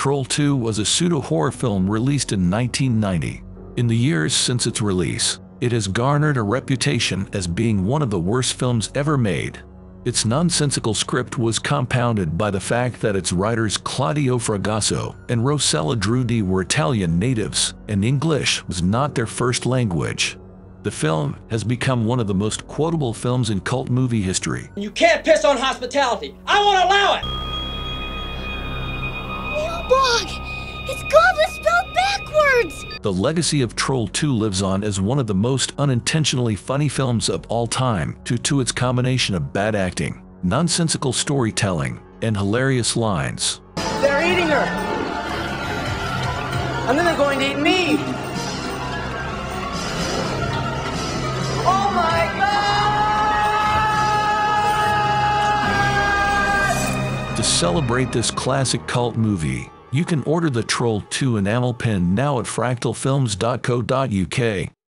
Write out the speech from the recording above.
Troll 2 was a pseudo-horror film released in 1990. In the years since its release, it has garnered a reputation as being one of the worst films ever made. Its nonsensical script was compounded by the fact that its writers Claudio Fragasso and Rossella Drudi were Italian natives, and English was not their first language. The film has become one of the most quotable films in cult movie history. You can't piss on hospitality. I won't allow it. It's Goblin spelled backwards! The legacy of Troll 2 lives on as one of the most unintentionally funny films of all time due to its combination of bad acting, nonsensical storytelling, and hilarious lines. They're eating her. And then they're going to eat me. Oh my god! To celebrate this classic cult movie, you can order the Troll 2 enamel pin now at fractalfilms.co.uk.